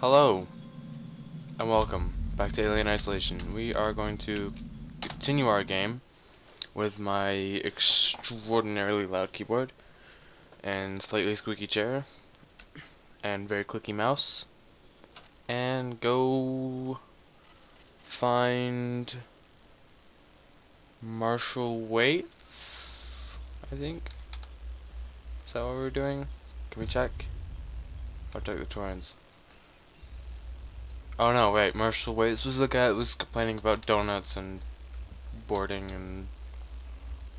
Hello, and welcome back to Alien Isolation. We are going to continue our game with my extraordinarily loud keyboard and slightly squeaky chair and very clicky mouse and go find Marshall Waits, I think. Is that what we're doing? Can we check? I'll check the Torrens. Oh no, wait, Marshall Waits was the guy that was complaining about donuts and boarding and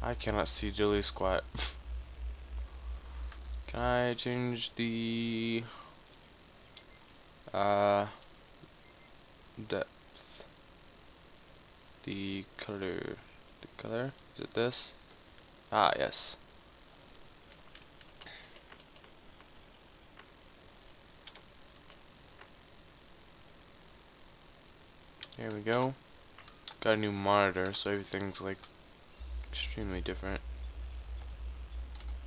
I cannot see Julie squat. Can I change the uh depth? The color the color? Is it this? Ah yes There we go. Got a new monitor, so everything's like extremely different.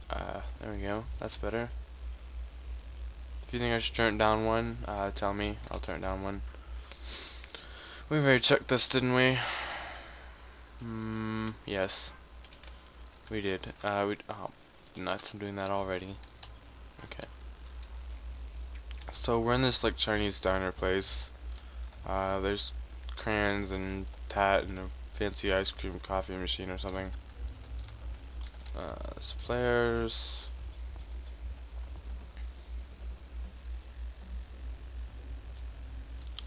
Uh, there we go. That's better. If you think I should turn down one, uh, tell me. I'll turn down one. We already checked this, didn't we? Hmm, yes. We did. Uh, we, oh, nuts, I'm doing that already. Okay. So we're in this, like, Chinese diner place. Uh, there's crayons and tat and a fancy ice cream coffee machine or something. Uh, players.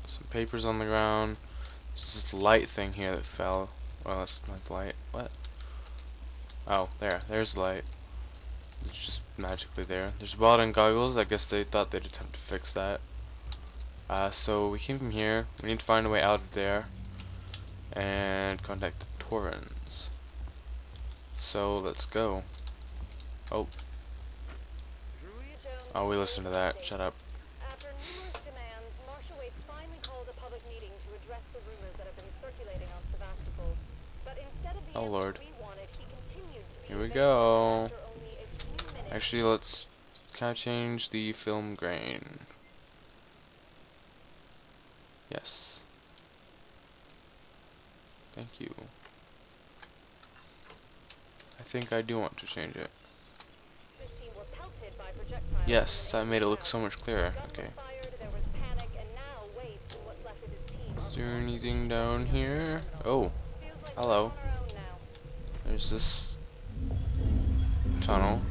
Some papers on the ground. This light thing here that fell. Well, that's not the light. What? Oh, there. There's the light. It's just magically there. There's a bottle and goggles. I guess they thought they'd attempt to fix that. Uh, so we came from here. We need to find a way out of there and contact the Torrens. So let's go. Oh. Oh, we listened to that. Shut up. After numerous demands, Marshall Waits finally called a public meeting to address the rumors that have been circulating on Sevastopol. But instead of the Oh, Lord. we wanted, he continued to be Here we go. after only a few minutes. Actually, let's kind of change the film grain? Yes. Thank you. I think I do want to change it. Yes, that made it look so much clearer. Okay. Is there anything down here? Oh, hello. there's this tunnel.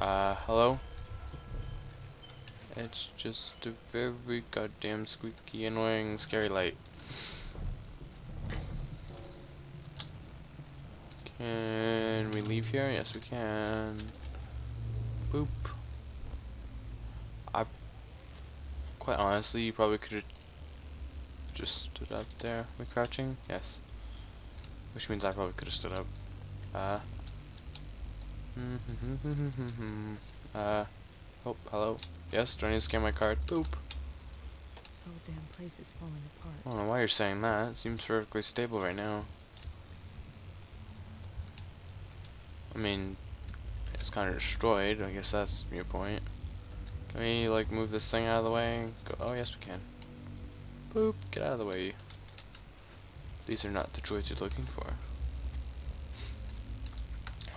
Uh, hello? It's just a very goddamn squeaky, annoying, scary light. Can we leave here? Yes, we can. Boop. I, quite honestly, you probably could have just stood up there. Are we crouching? Yes. Which means I probably could have stood up. Uh. uh. Oh, hello. Yes, do I need to scan my card? Boop. This whole damn place is falling apart. I don't know why you're saying that. It seems perfectly stable right now. I mean, it's kind of destroyed. I guess that's your point. Can we, like, move this thing out of the way? Go oh, yes, we can. Boop. Get out of the way. These are not the droids you're looking for.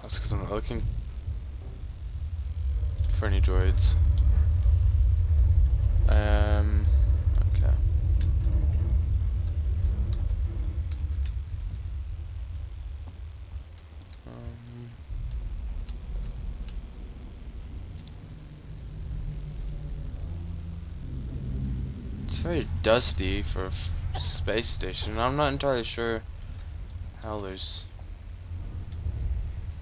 That's because I'm not looking for any droids. Um, okay. Um, it's very dusty for a space station. I'm not entirely sure how there's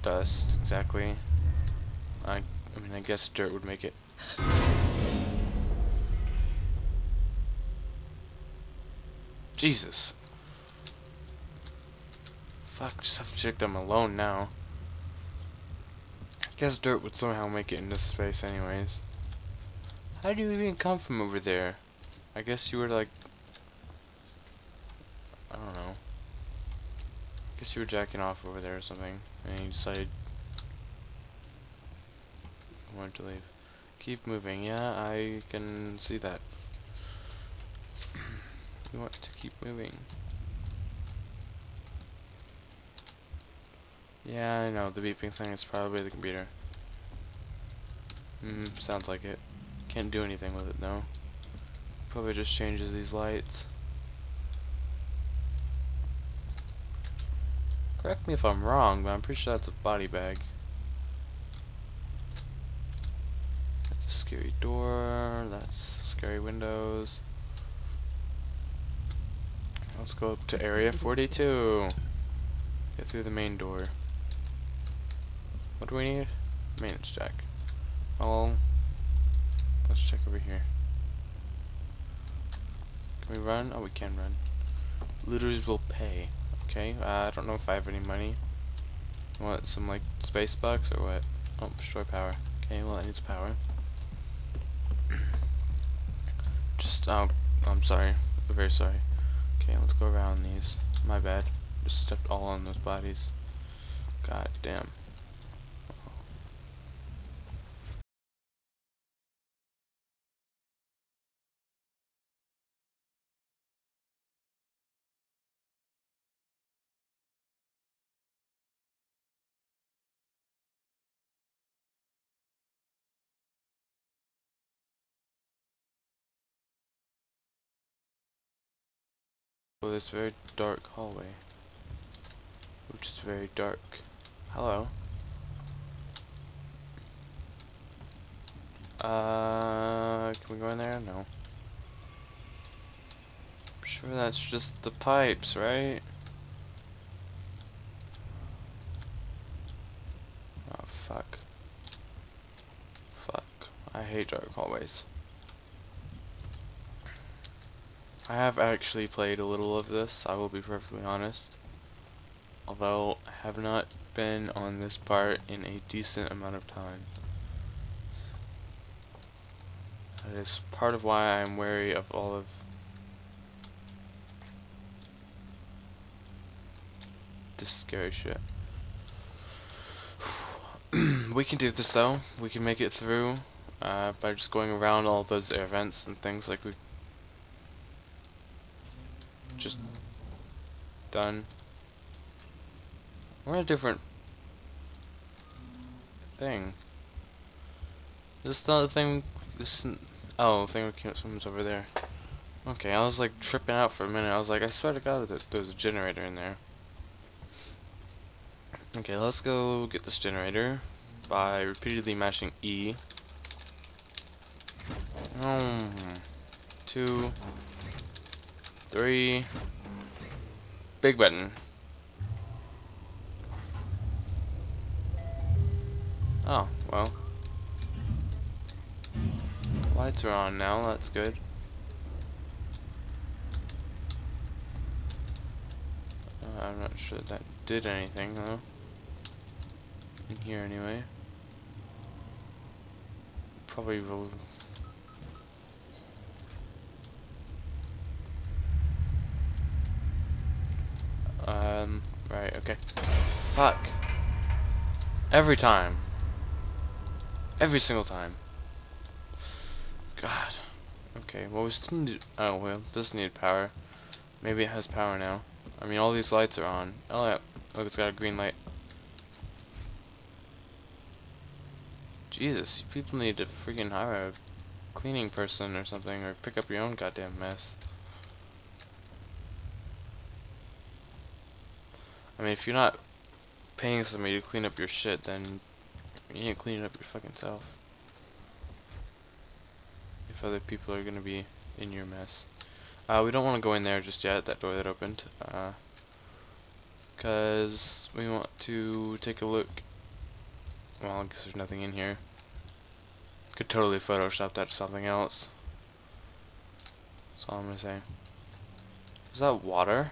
dust exactly. I, I mean, I guess dirt would make it. Jesus. Fuck, just have to check them alone now. I guess dirt would somehow make it into space anyways. How do you even come from over there? I guess you were like... I don't know. guess you were jacking off over there or something, and you decided you wanted to leave. Keep moving. Yeah, I can see that. Want to keep moving. Yeah, I know. The beeping thing is probably the computer. Hmm, sounds like it. Can't do anything with it though. Probably just changes these lights. Correct me if I'm wrong, but I'm pretty sure that's a body bag. That's a scary door, that's scary windows. Let's go up to area 42. Get through the main door. What do we need? Maintenance jack. Well, let's check over here. Can we run? Oh, we can run. Looters will pay. Okay, uh, I don't know if I have any money. What, some like space bucks or what? Oh, destroy power. Okay, well, it needs power. Just, oh, I'm sorry. I'm very sorry. Okay, let's go around these. My bad. Just stepped all on those bodies. God damn. This very dark hallway. Which is very dark. Hello. Uh, can we go in there? No. Sure, that's just the pipes, right? Oh, fuck. Fuck. I hate dark hallways. I have actually played a little of this, I will be perfectly honest. Although, I have not been on this part in a decent amount of time. That is part of why I am wary of all of this scary shit. we can do this though. We can make it through uh, by just going around all those events and things like we just done. We're in a different thing. This is not the thing. This oh, the thing with someone's over there. Okay, I was like tripping out for a minute. I was like, I swear to God that there's a generator in there. Okay, let's go get this generator by repeatedly mashing E. Um, two, three, big button. Oh, well. Lights are on now, that's good. Uh, I'm not sure that did anything though. In here anyway. Probably will Um, right, okay. Fuck. Every time. Every single time. God. Okay, well we still need, oh well, this needed power. Maybe it has power now. I mean, all these lights are on. Oh yeah, look, it's got a green light. Jesus, people need to freaking hire a cleaning person or something, or pick up your own goddamn mess. I mean, if you're not paying somebody to clean up your shit, then you ain't cleaning up your fucking self. If other people are gonna be in your mess. Uh, we don't want to go in there just yet, that door that opened. Uh, Cause we want to take a look. Well, I guess there's nothing in here. Could totally Photoshop that to something else. That's all I'm gonna say. Is that water?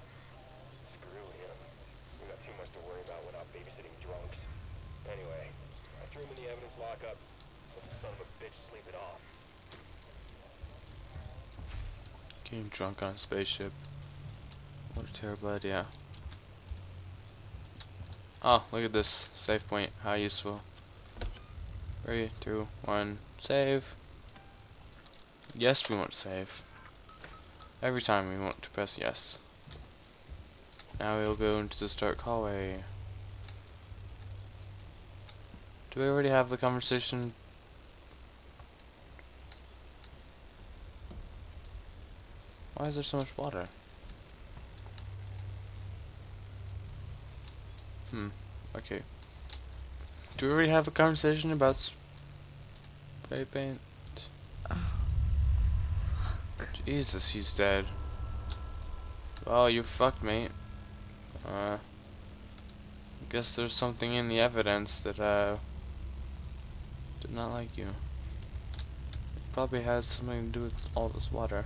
too much to worry about without babysitting drunks. Anyway, I threw him in the evidence lockup. Let the son of a bitch sleep it off. Getting drunk on spaceship. What a terrible idea. Oh, look at this save point. How useful. Three, two, one, save. Yes, we want to save. Every time we want to press yes. Now we'll go into the start hallway. Do we already have the conversation? Why is there so much water? Hmm. Okay. Do we already have a conversation about spray paint? Oh. Jesus, he's dead. Oh, you fucked, mate. Uh, I guess there's something in the evidence that, uh, did not like you. It probably has something to do with all this water.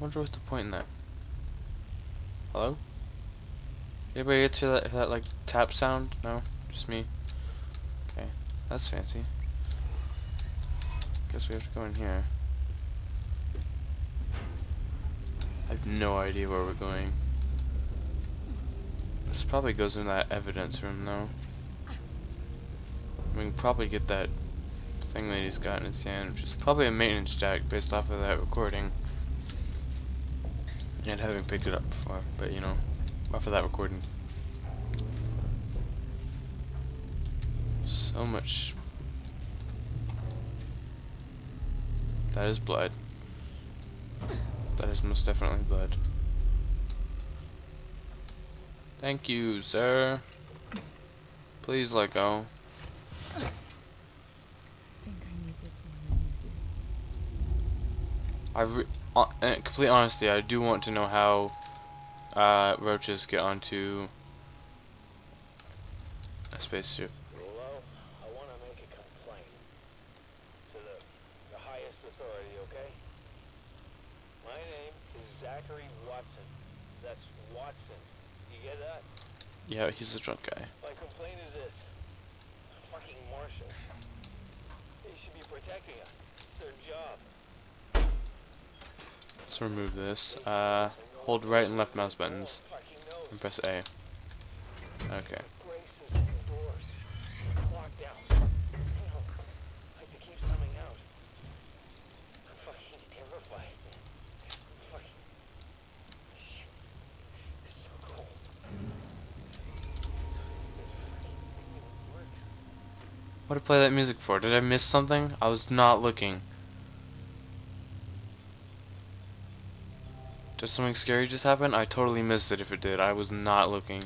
wonder what's the point in that. Hello? Anybody get to that, that like tap sound? No? Just me? Okay. That's fancy. Guess we have to go in here. I have no idea where we're going. This probably goes in that evidence room though. We can probably get that thing that he's got in his hand, which is probably a maintenance jack based off of that recording. And having picked it up before, but you know, off of that recording. So much. That is blood. That is most definitely blood. Thank you, sir. Please let go. I re uh, complete honesty, I do want to know how uh, roaches get onto a spaceship. Hello? I want to make a complaint. To the, the highest authority, okay? My name is Zachary Watson. That's Watson. You get that? Yeah, he's a drunk guy. My complaint is this. Fucking marshals. They should be protecting us. It's their job. Let's remove this. Uh, hold right and left mouse buttons and press A. Okay. Play that music for? Did I miss something? I was not looking. Did something scary just happen? I totally missed it if it did. I was not looking.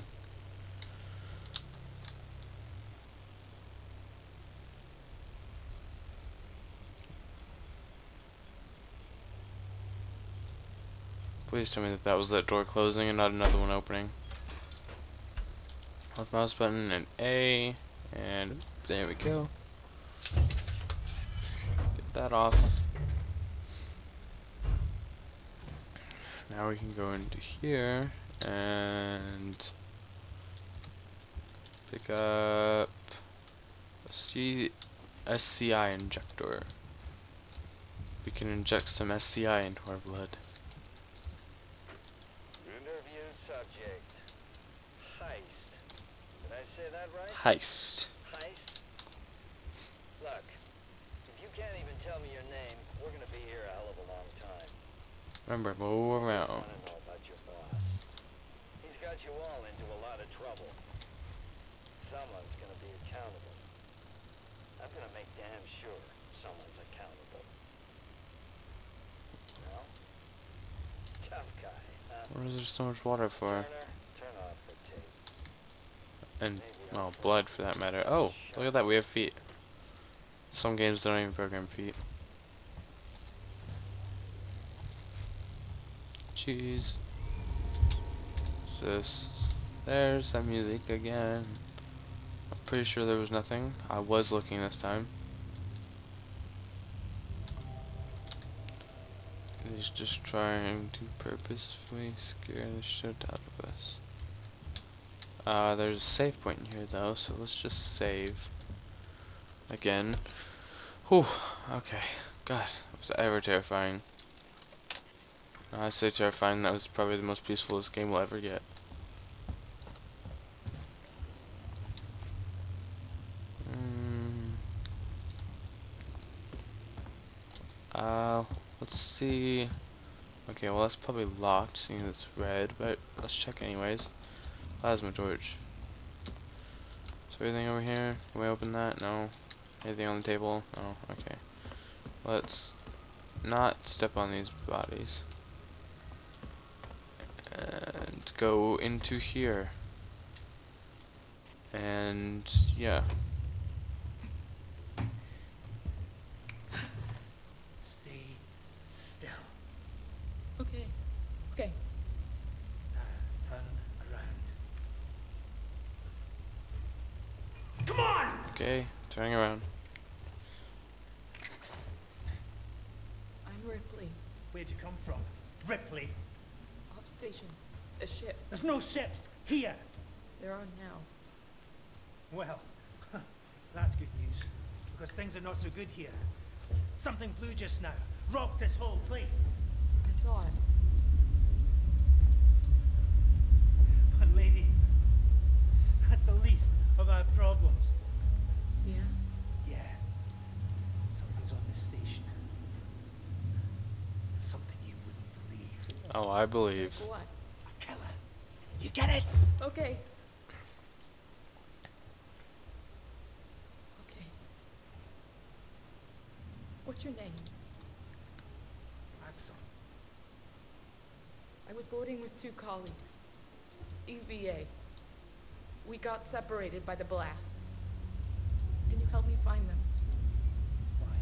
Please tell me that that was that door closing and not another one opening. Left mouse button and A, and there we go. Get that off. Now we can go into here and pick up a C SCI injector. We can inject some SCI into our blood. Interview subject. Heist. Did I say that right? Heist. Heist? Look, if you can't even tell me your name, we're gonna be here a hell of a long time. Remember, move I around. wanna know about your boss. He's got you all into a lot of trouble. Someone's gonna be accountable. I'm gonna make damn sure someone's accountable. No? Tough guy, huh? What is there so much water for? Turner, turn off the tape. And, well, blood for that matter. Oh, look at that, we have feet. Some games don't even program feet. Cheese. Just there's that music again. I'm pretty sure there was nothing. I was looking this time. He's just trying to purposefully scare the shit out of us. Uh, there's a save point in here though, so let's just save. Again. Whew, okay. God, that was ever terrifying. I say terrifying, that was probably the most peaceful this game will ever get. Mm. Uh, let's see. Okay, well that's probably locked, seeing it's red, but let's check anyways. Plasma torch. Is there anything over here? Can we open that? No. Anything on the table? No. Okay. Let's not step on these bodies. And go into here. And yeah. Stay still. Okay. Okay. Turn around. Come on! Okay, turning around. I'm Ripley. Where'd you come from? Ripley. Off station. A ship. There's no ships here. They're on now. Well, that's good news. Because things are not so good here. Something blew just now. Rocked this whole place. I saw it. But lady, that's the least of our problems. Yeah. Something's on this station. Something you wouldn't believe. Oh, I believe. What? A killer. You get it? Okay. Okay. What's your name? Axel. I was boarding with two colleagues. EVA. We got separated by the blast. Can you help me find them? Why?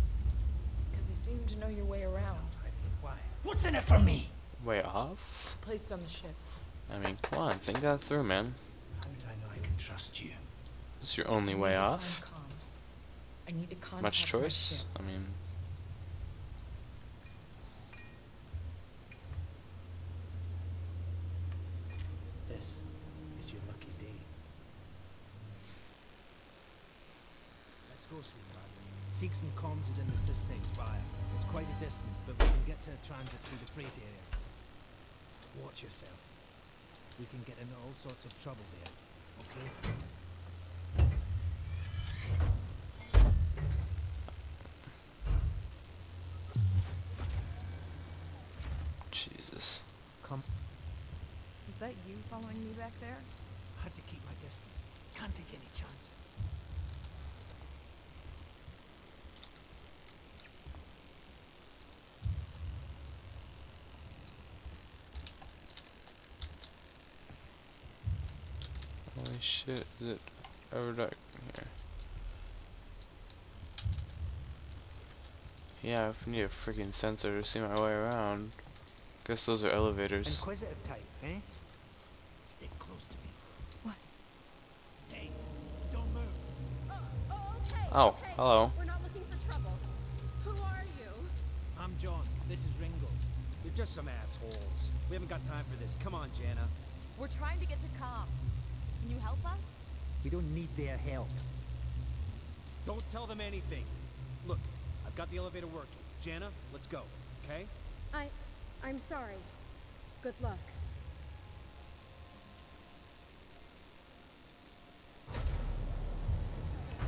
Because you seem to know your way around. I mean, why? What's in it for me? Way off? Placed on the ship. I mean, come on, think that through, man. How did I know I can trust you? It's your only way off. comms. I need to contact Much choice? I mean, This is your lucky day. Let's go, sweetheart. Seegson comms is in the SysTech Spire. It's quite a distance, but we can get to a transit through the freight area. Watch yourself. We can get into all sorts of trouble there, okay? Jesus. Come. Is that you following me back there? I Had to keep my distance. Can't take any chances. Shit, is it ever dark here? Yeah, if I need a freaking sensor to see my way around. Guess those are elevators. Inquisitive type, eh? Stick close to me. What? Hey, don't move. Oh, oh, okay. Oh, okay. hello. We're not looking for trouble. Who are you? I'm John. This is Ringo. You're just some assholes. We haven't got time for this. Come on, Jana. We're trying to get to comms. Can you help us? We don't need their help. Don't tell them anything. Look, I've got the elevator working. Jana, let's go, okay? I, I'm sorry. Good luck.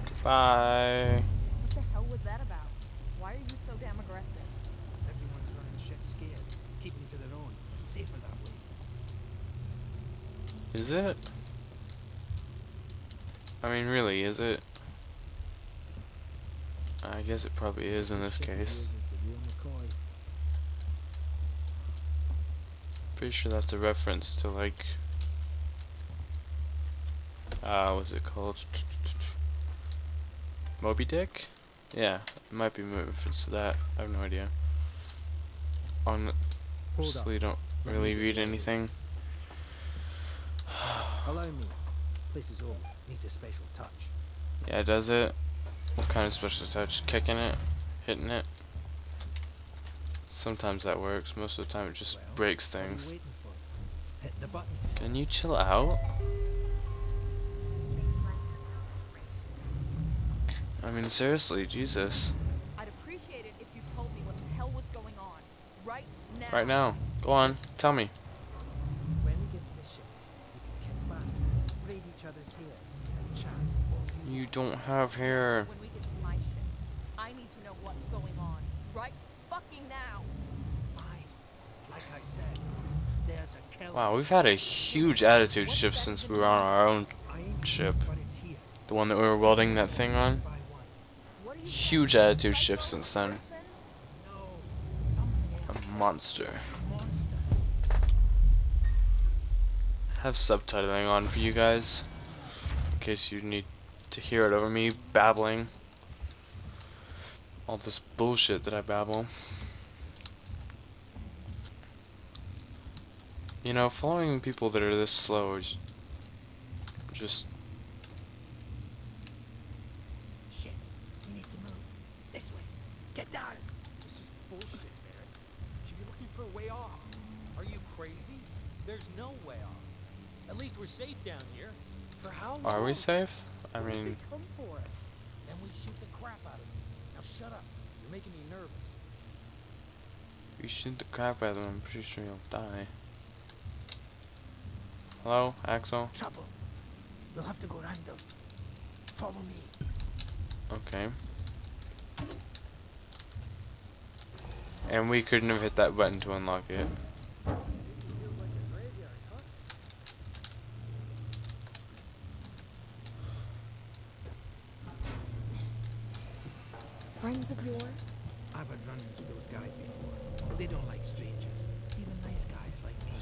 Goodbye. What the hell was that about? Why are you so damn aggressive? Everyone's running shit scared. Keeping to their own. Safer that way. Is it? I mean, really, is it? I guess it probably is in this case. Pretty sure that's a reference to like, uh, what's it called? Moby Dick? Yeah, it might be a reference to that. I have no idea. Honestly, don't really read anything. Allow me. Is old. Needs a special touch. Yeah, does it? What kind of special touch? Kicking it? Hitting it? Sometimes that works. Most of the time it just Well, breaks what are you things. waiting? Hit the button. Can you chill out? I mean, seriously, Jesus. I'd appreciate it if you told me what the hell was going on. Right now. Right now. Go on, tell me. When we get to the ship, we can kick back, braid each other's hair, and chat all you You don't have hair. When we get to my ship, I need to know what's going on. Right fucking now. Fine. Like I said, there's a killer. Wow, we've had a huge attitude shift since we were on our own, I ain't seen ship. it, but it's here. the one that we were welding that thing on. By one. What are you Huge attitude shift since then. person? No, something A else. monster. A monster. have subtitling on for you guys in case you need to hear it over me babbling all this bullshit that I babble. You know, following people that are this slow is just Shit. We need to move. This way. Get down. This is bullshit, Barrett. Should be looking for a way off. Are you crazy? There's no way off. At least we're safe down here. For how long? are we safe? I mean, they come for us? Then we shoot the crap out of them. Now shut up. You're making me nervous. you shoot the crap out of them, I'm pretty sure you'll die. Hello, Axel? Trouble. We'll have to go them. Follow me. Okay. And we couldn't have hit that button to unlock it. Friends of yours? I've had run-ins with those guys before, they don't like strangers. Even nice guys like me.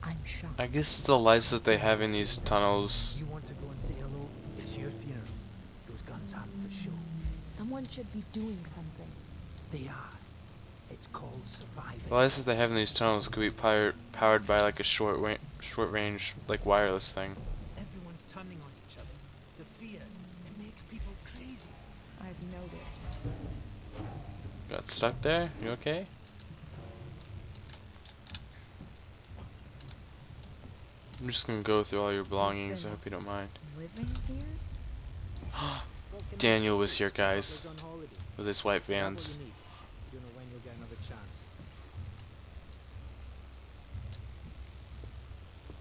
I'm shocked. I guess the lights that they have in these tunnels. You want to go and say hello? It's your funeral. Those guns aren't for show. Someone should be doing something. They are. It's called surviving. The lights that they have in these tunnels could be powered powered by like a short wa- short range like wireless thing. Everyone's turning on each other. The fear, it makes people crazy. I've noticed. Got stuck there? You okay? I'm just gonna go through all your belongings. I hope you don't mind. Daniel was here, guys, Travelers on holiday. with his white Grab vans. you need. You don't know when you'll get another chance.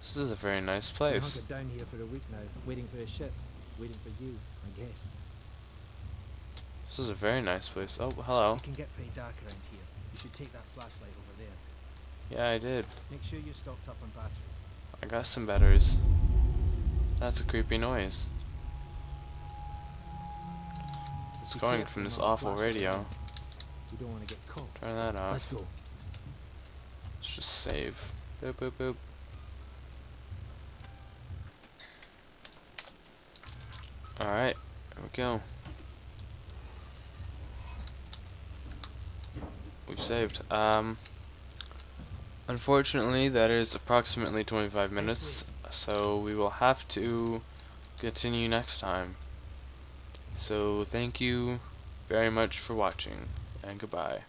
This is a very nice Been place. hunkered down here for a week now, waiting for a ship, waiting for you, I guess. This is a very nice place. Oh, hello. It can get pretty dark around here. You should take that flashlight over there. Yeah, I did. Make sure you're stocked up on batteries. I got some batteries. That's a creepy noise. It's going from this awful radio. You don't want to get caught. Turn that off. Let's go. Let's just save. Boop boop boop. Alright, here we go. We've saved. Um unfortunately that is approximately 25 minutes, so we will have to continue next time. So thank you very much for watching and goodbye.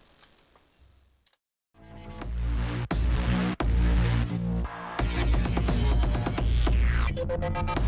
Thank